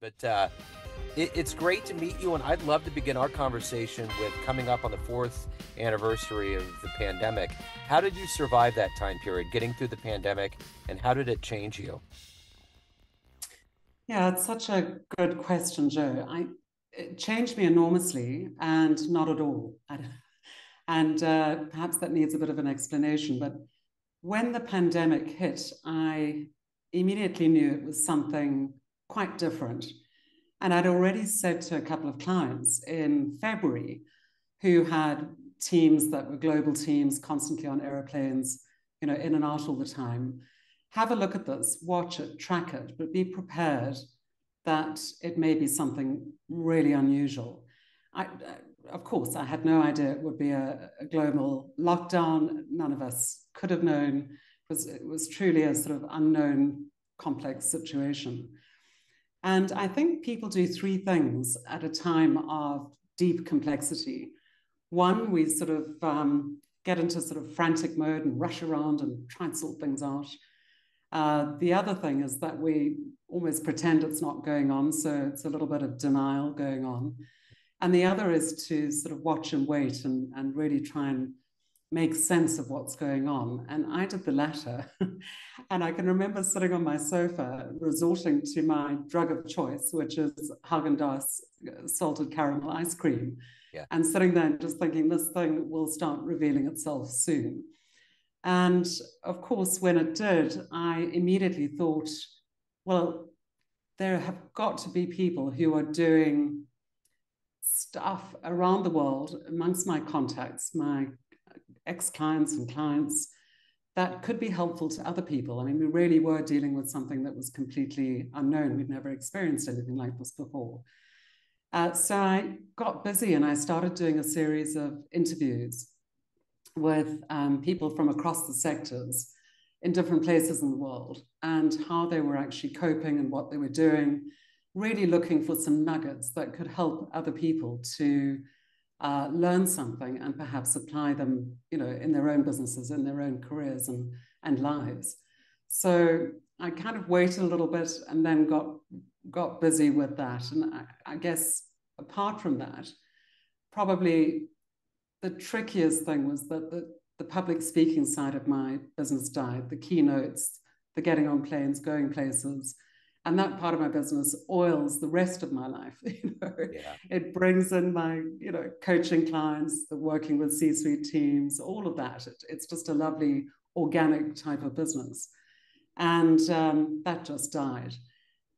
But uh, it, it's great to meet you, and I'd love to begin our conversation with coming up on the fourth anniversary of the pandemic. How did you survive that time period, getting through the pandemic, and how did it change you? Yeah, it's such a good question, Joe. I, it changed me enormously and not at all. And uh, perhaps that needs a bit of an explanation. But when the pandemic hit, I immediately knew it was something quite different. And I'd already said to a couple of clients in February who had teams that were global teams constantly on aeroplanes, you know, in and out all the time, have a look at this, watch it, track it, but be prepared that it may be something really unusual. I, of course, I had no idea it would be a, a, global lockdown. None of us could have known. It was, it was truly a sort of unknown, complex situation. And I think people do three things at a time of deep complexity. One, we sort of um, get into sort of frantic mode and rush around and try and sort things out. Uh, the other thing is that we almost pretend it's not going on. So it's a little bit of denial going on. And the other is to sort of watch and wait and, and really try and make sense of what's going on. And I did the latter. and I can remember sitting on my sofa, resorting to my drug of choice, which is Haagen-Dazs uh, salted caramel ice cream. Yeah. And sitting there and just thinking, this thing will start revealing itself soon. And of course, when it did, I immediately thought, well, there have got to be people who are doing stuff around the world amongst my contacts, my ex clients and clients, that could be helpful to other people. I mean, we really were dealing with something that was completely unknown. We'd never experienced anything like this before. Uh, so I got busy and I started doing a series of interviews with um, people from across the sectors in different places in the world and how they were actually coping and what they were doing, really looking for some nuggets that could help other people to uh, learn something and perhaps apply them, you know, in their own businesses, in their own careers and, and lives. So I kind of waited a little bit and then got got busy with that. And I, I guess apart from that, probably the trickiest thing was that the, the public speaking side of my business died, the keynotes, the getting on planes, going places. And that part of my business oils the rest of my life. You know, yeah. it brings in my, you know, coaching clients, the working with C-suite teams, all of that. It, it's just a lovely organic type of business, and um, that just died.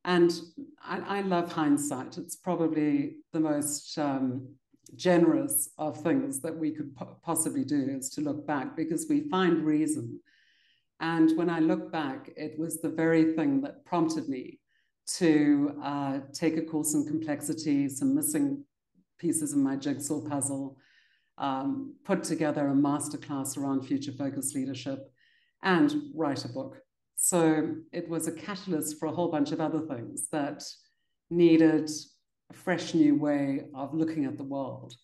And I, I, love hindsight. It's probably the most um, generous of things that we could po- possibly do is to look back because we find reason. And when I look back, it was the very thing that prompted me to uh, take a course in complexity, some missing pieces of my jigsaw puzzle, um, put together a masterclass around future focused leadership, and write a book. So it was a catalyst for a whole bunch of other things that needed a fresh new way of looking at the world.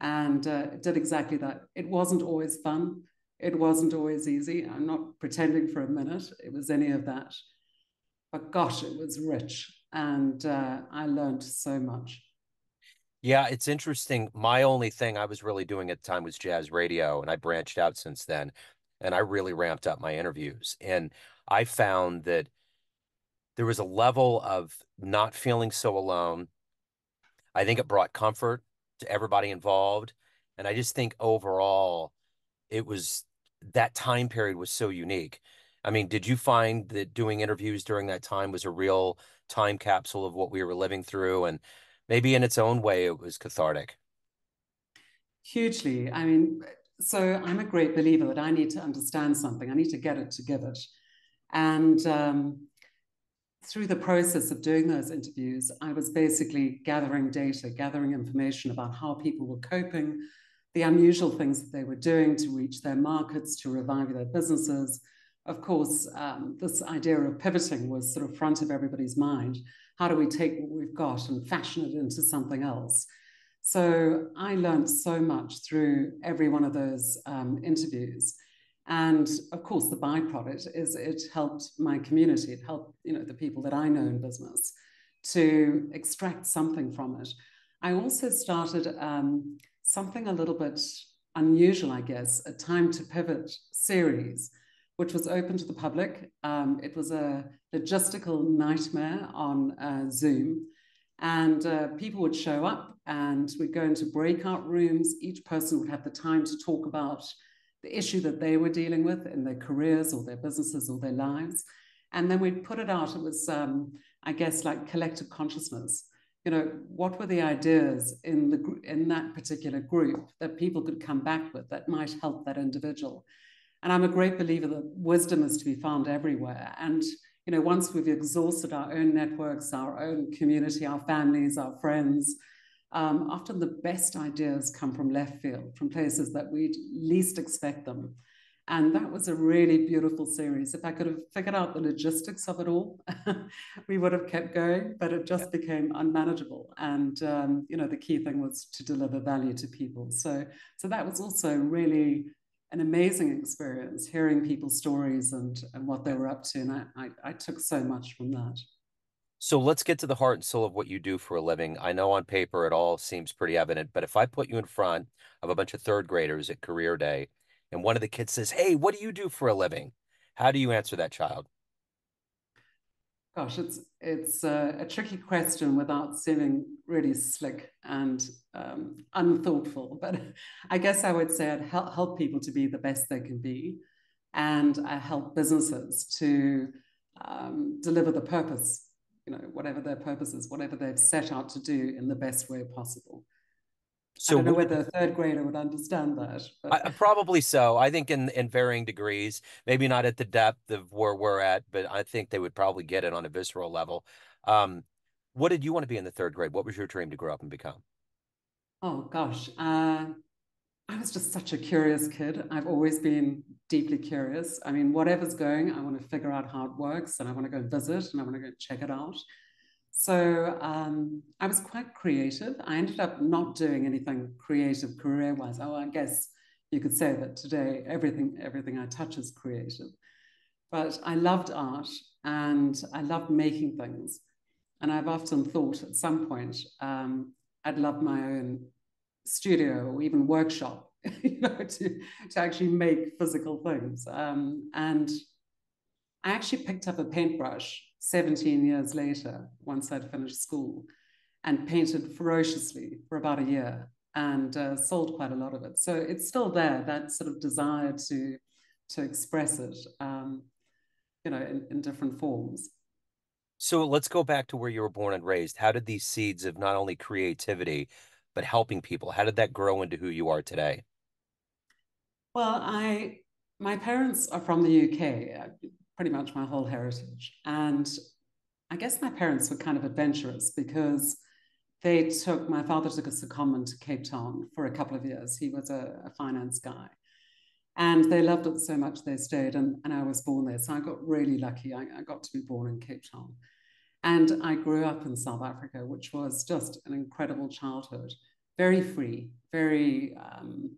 And uh, it did exactly that. It wasn't always fun. It wasn't always easy. I'm not pretending for a minute it was any of that. But gosh, it was rich. And uh, I learned so much. Yeah, it's interesting. My only thing I was really doing at the time was jazz radio, and I branched out since then. And I really ramped up my interviews. And I found that there was a level of not feeling so alone, I think it brought comfort to everybody involved. And I just think overall, it was that time period was so unique. I mean, did you find that doing interviews during that time was a real time capsule of what we were living through? And maybe in its own way, it was cathartic. Hugely. I mean, so I'm a great believer that I need to understand something, I need to get it to give it. And um, through the process of doing those interviews, I was basically gathering data, gathering information about how people were coping, the unusual things that they were doing to reach their markets, to revive their businesses. Of course, um, this idea of pivoting was sort of front of everybody's mind. How do we take what we've got and fashion it into something else? So I learned so much through every one of those um, interviews. And of course, the byproduct is it helped my community. It helped you know the people that I know in business to extract something from it. I also started um, something a little bit unusual, I guess, a Time to Pivot series, which was open to the public. Um, it was a logistical nightmare on uh, Zoom. And uh, people would show up and we'd go into breakout rooms. Each person would have the time to talk about the issue that they were dealing with in their careers or their businesses or their lives. And then we'd put it out. It was, um, I guess, like collective consciousness. You know, what were the ideas in the in that particular group that people could come back with that might help that individual? And I'm a great believer that wisdom is to be found everywhere. And you know, once we've exhausted our own networks, our own community, our families, our friends, um, often the best ideas come from left field, from places that we'd least expect them. And that was a really beautiful series. If I could have figured out the logistics of it all, we would have kept going, but it just yeah. became unmanageable. And um, you know, the key thing was to deliver value to people. So, so that was also really an amazing experience hearing people's stories and, and what they were up to. And I, I, I took so much from that. So let's get to the heart and soul of what you do for a living. I know on paper it all seems pretty evident, but if I put you in front of a bunch of third graders at career day and one of the kids says, Hey, what do you do for a living? How do you answer that child? Gosh, it's it's a, a tricky question without seeming really slick and um, unthoughtful. But I guess I would say I'd help, help people to be the best they can be, and I help businesses to um, deliver the purpose, you know, whatever their purpose is, whatever they've set out to do in the best way possible. So I don't know whether a third grader would understand that. I, probably so. I think in in varying degrees, maybe not at the depth of where we're at, but I think they would probably get it on a visceral level. Um, what did you want to be in the third grade? What was your dream to grow up and become? Oh gosh, uh, I was just such a curious kid. I've always been deeply curious. I mean, whatever's going, I want to figure out how it works, and I want to go visit, and I want to go check it out. So um, I was quite creative. I ended up not doing anything creative career-wise. Oh, I guess you could say that today everything everything I touch is creative. But I loved art and I loved making things. And I've often thought at some point um, I'd love my own studio or even workshop, you know, to, to actually make physical things. Um, and I actually picked up a paintbrush 17 years later, once I'd finished school, and painted ferociously for about a year and uh, sold quite a lot of it. So it's still there, that sort of desire to, to express it, um, you know, in, in different forms. So let's go back to where you were born and raised. How did these seeds of not only creativity, but helping people, how did that grow into who you are today? Well, I my parents are from the UK pretty much my whole heritage. And I guess my parents were kind of adventurous because they took, my father took us to secondment to Cape Town for a couple of years. He was a, a finance guy. And they loved it so much they stayed, and, and I was born there. So I got really lucky. I, I got to be born in Cape Town. And I grew up in South Africa, which was just an incredible childhood. Very free, very um,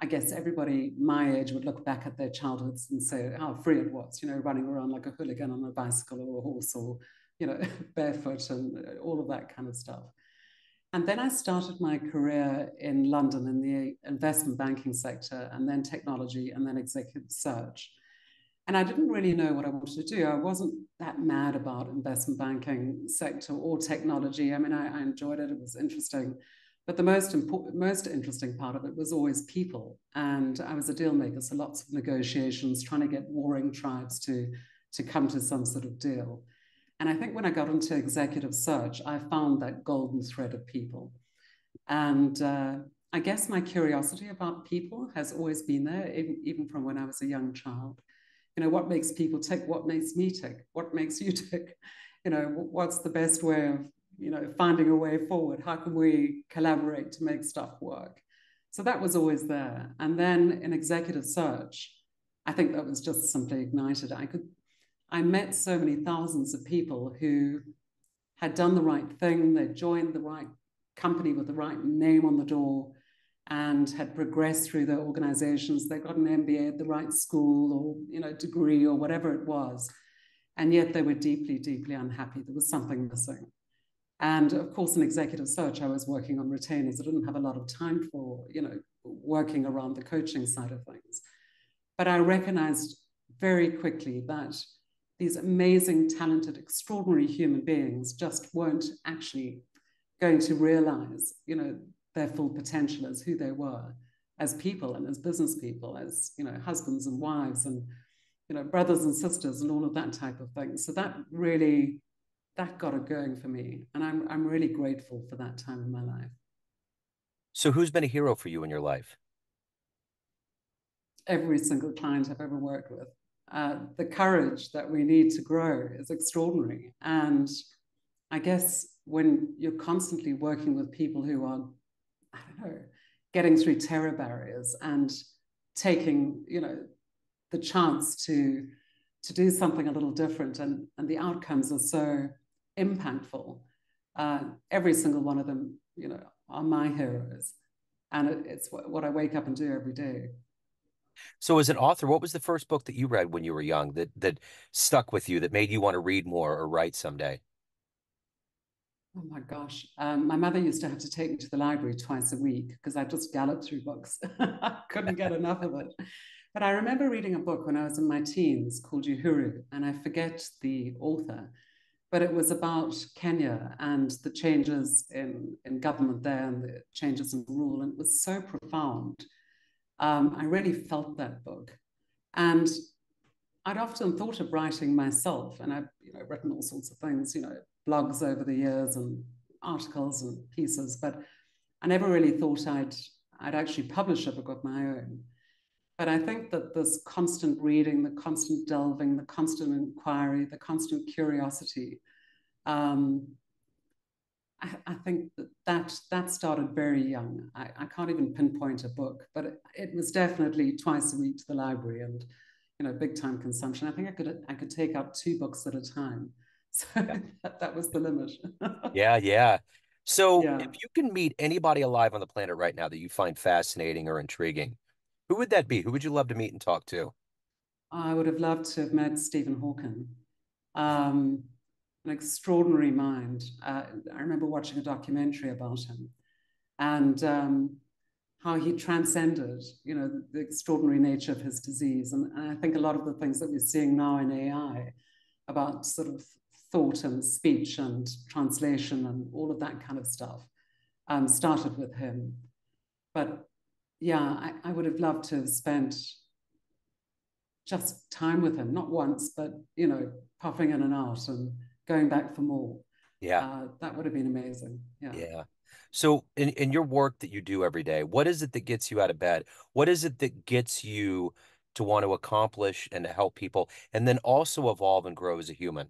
I guess everybody my age would look back at their childhoods and say how free it was, you know, running around like a hooligan on a bicycle or a horse or, you know, barefoot and uh, all of that kind of stuff. And then I started my career in London in the investment banking sector and then technology and then executive search. And I didn't really know what I wanted to do. I wasn't that mad about investment banking sector or technology. I mean, I, I enjoyed it. It was interesting. But the most important, most interesting part of it was always people. And I was a deal maker, so lots of negotiations, trying to get warring tribes to, to come to some sort of deal. And I think when I got into executive search, I found that golden thread of people. And uh, I guess my curiosity about people has always been there, even, even from when I was a young child. You know, what makes people tick? What makes me tick? What makes you tick? You know, what's the best way of you know, finding a way forward. How can we collaborate to make stuff work? So that was always there. And then in executive search, I think that was just simply ignited. I could, I met so many thousands of people who had done the right thing. They joined the right company with the right name on the door and had progressed through their organizations. They got an MBA at the right school or, you know, degree or whatever it was. And yet they were deeply, deeply unhappy. There was something missing. And of course, in executive search, I was working on retainers. I didn't have a lot of time for, you know, working around the coaching side of things. But I recognized very quickly that these amazing, talented, extraordinary human beings just weren't actually going to realize, you know, their full potential as who they were as people and as business people, as you know, husbands and wives and you know, brothers and sisters and all of that type of thing. So that really that got it going for me. And I'm I'm really grateful for that time in my life. So who's been a hero for you in your life? Every single client I've ever worked with. Uh, the courage that we need to grow is extraordinary. And I guess when you're constantly working with people who are, I don't know, getting through terror barriers and taking, you know, the chance to to do something a little different and, and the outcomes are so impactful. Uh, every single one of them, you know, are my heroes. And it, it's what, what I wake up and do every day. So as an author, what was the first book that you read when you were young that that stuck with you, that made you want to read more or write someday? Oh my gosh. Um, my mother used to have to take me to the library twice a week because I just galloped through books. I couldn't get enough of it. But I remember reading a book when I was in my teens called Uhuru, and I forget the author, but it was about Kenya and the changes in, in government there and the changes in rule. And it was so profound. Um, I really felt that book. And I'd often thought of writing myself, and I've you know, written all sorts of things, you know, blogs over the years and articles and pieces, but I never really thought I'd I'd actually publish a book of my own. But I think that this constant reading, the constant delving, the constant inquiry, the constant curiosity, um, I, I, think that, that that started very young. I, I can't even pinpoint a book, but it, it, was definitely twice a week to the library and you know big time consumption. I think I could I could take out two books at a time. So yeah. that, that was the limit. yeah, yeah. So yeah. if you can meet anybody alive on the planet right now that you find fascinating or intriguing, who would that be? Who would you love to meet and talk to? I would have loved to have met Stephen Hawking. Um, an extraordinary mind. Uh, I remember watching a documentary about him and um, how he transcended, you know, the, the, extraordinary nature of his disease. And, and I think a lot of the things that we're seeing now in AI about sort of thought and speech and translation and all of that kind of stuff um, started with him. But yeah, I, I would have loved to have spent just time with him, not once, but you know, puffing in and out and going back for more. Yeah. Uh, that would have been amazing. Yeah. Yeah. So in, in your work that you do every day, what is it that gets you out of bed? What is it that gets you to want to accomplish and to help people and then also evolve and grow as a human?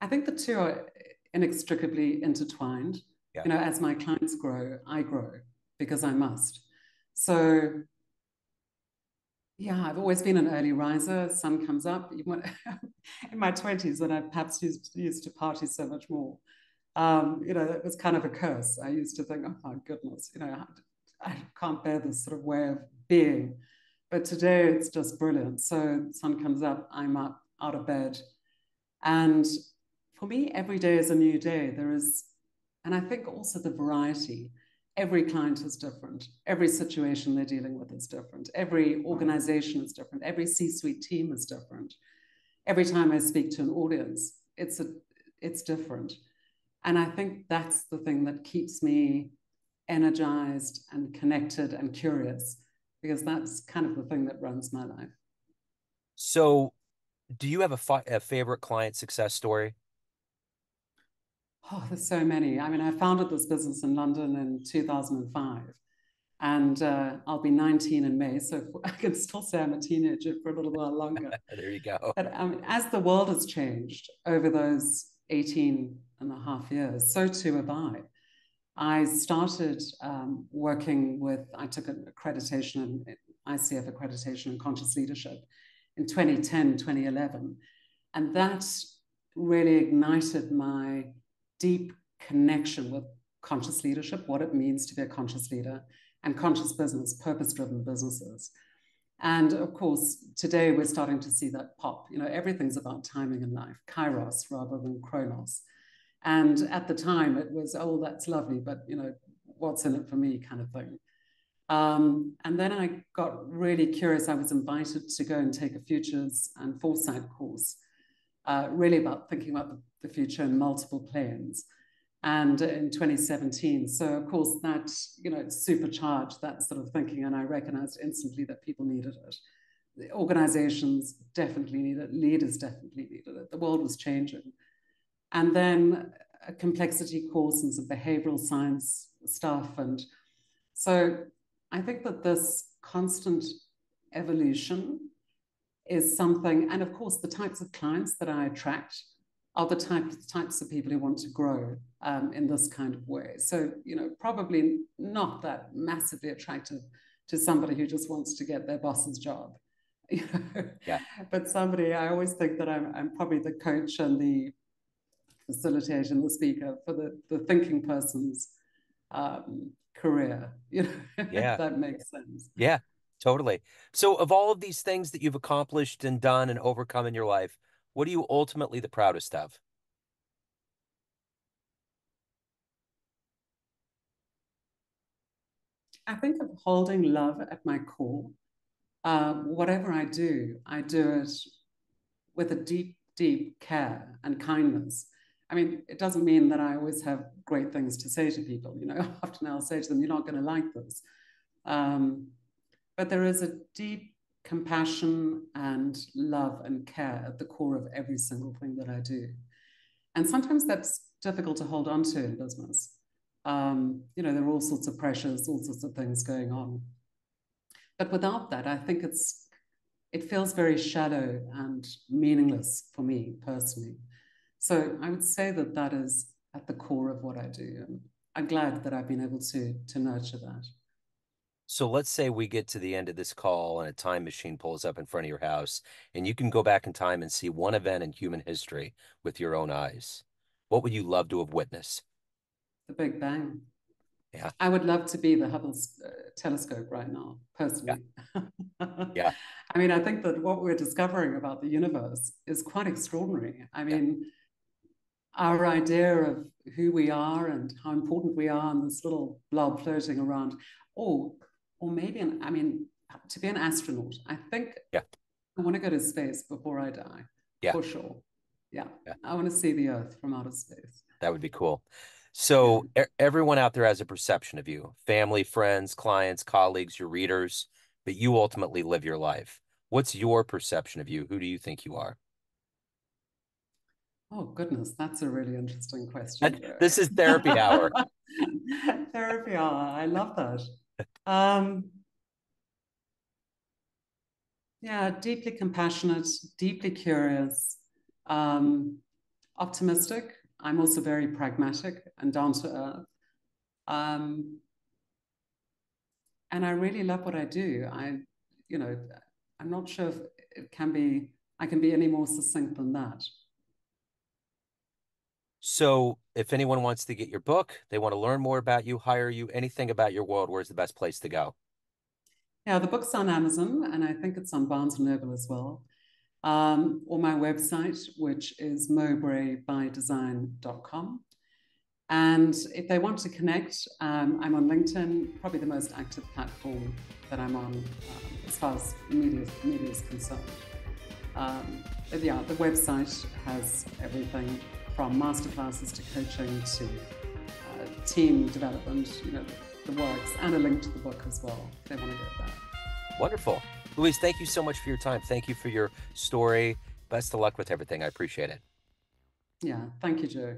I think the two are inextricably intertwined. Yeah. You know, as my clients grow, I grow because I must. So, yeah, I've always been an early riser. Sun comes up. in my 20s, when I perhaps used, used to party so much more, um, you know, it was kind of a curse. I used to think, oh my goodness, you know, I can't bear this sort of way of being. But today it's just brilliant. So, sun comes up, I'm up, out of bed. And for me, every day is a new day. There is, and I think also the variety every client is different. Every situation they're dealing with is different. Every organization is different. Every C suite team is different. Every time I speak to an audience, it's, a, it's different. And I think that's the thing that keeps me energized and connected and curious, because that's kind of the thing that runs my life. So, do you have a, fi- a favorite client success story? Oh, there's so many. I mean, I founded this business in London in 2005, and uh, I'll be 19 in May, so I can still say I'm a teenager for a little while longer. there you go. But mean, as the world has changed over those 18 and a half years, so too have I. I started um, working with, I took an accreditation, and ICF accreditation in conscious leadership in 2010, 2011. And that really ignited my deep connection with conscious leadership, what it means to be a conscious leader, and conscious business, purpose driven businesses. And of course, today we're starting to see that pop. You know, everything's about timing in life, kairos rather than chronos. And at the time, it was, oh, that's lovely, but you know, what's in it for me, kind of thing. Um, and then I got really curious. I was invited to go and take a futures and foresight course, uh, really about thinking about the, the future in multiple planes and in 2017. So of course that, you know, supercharged that sort of thinking and I recognized instantly that people needed it. The organizations definitely needed it, leaders definitely needed it. The world was changing. And then a complexity course and some behavioral science stuff. And so I think that this constant evolution is something, and of course, the types of clients that I attract are the types types of people who want to grow um, in this kind of way. So, you know, probably not that massively attractive to somebody who just wants to get their boss's job. You know? Yeah. But somebody, I always think that I'm, I'm probably the coach and the facilitator and the speaker for the, the thinking person's um, career. You know, yeah. that makes sense. Yeah, totally. So, of all of these things that you've accomplished and done and overcome in your life, what are you ultimately the proudest of? I think of holding love at my core. Uh, whatever I do, I do it with a deep, deep care and kindness. I mean, it doesn't mean that I always have great things to say to people. You know, often I'll say to them, "You're not going to like this," um, but there is a deep compassion and love and care at the core of every single thing that I do. And sometimes that's difficult to hold on to in business. Um, you know, there are all sorts of pressures, all sorts of things going on. But without that, I think it's it feels very shallow and meaningless for me personally. So I would say that that is at the core of what I do. And I'm glad that I've been able to to nurture that. So let's say we get to the end of this call and a time machine pulls up in front of your house and you can go back in time and see one event in human history with your own eyes. What would you love to have witnessed? The Big Bang. Yeah. I would love to be the Hubble uh, telescope right now, personally. Yeah. yeah. I mean, I think that what we're discovering about the universe is quite extraordinary. I mean, yeah. our idea of who we are and how important we are and this little blob floating around. Oh, or maybe an, I mean, to be an astronaut, I think yeah. I want to go to space before I die. Yeah. For sure. Yeah. yeah. I want to see the Earth from outer space. That would be cool. So yeah. everyone out there has a perception of you, family, friends, clients, colleagues, your readers, but you ultimately live your life. What's your perception of you? Who do you think you are? Oh goodness, that's a really interesting question. this is therapy hour. therapy hour. I love that. Um, yeah, deeply compassionate, deeply curious, um, optimistic. I'm also very pragmatic and down to earth. Um, and I really love what I do. I, you know, I'm not sure if it can be, I can be any more succinct than that. So, if anyone wants to get your book, they want to learn more about you, hire you, anything about your world, where's the best place to go? Yeah, the book's on Amazon, and I think it's on Barnes and Noble as well, um, or my website, which is mowbraybydesign.com. And if they want to connect, um, I'm on LinkedIn, probably the most active platform that I'm on um, as far as media, media is concerned. Um, yeah, the website has everything from masterclasses to coaching to uh, team development, you know, the, works, and a link to the book as well if they want to go there. Wonderful. Louise, thank you so much for your time. Thank you for your story. Best of luck with everything. I appreciate it. Yeah, thank you, Joe.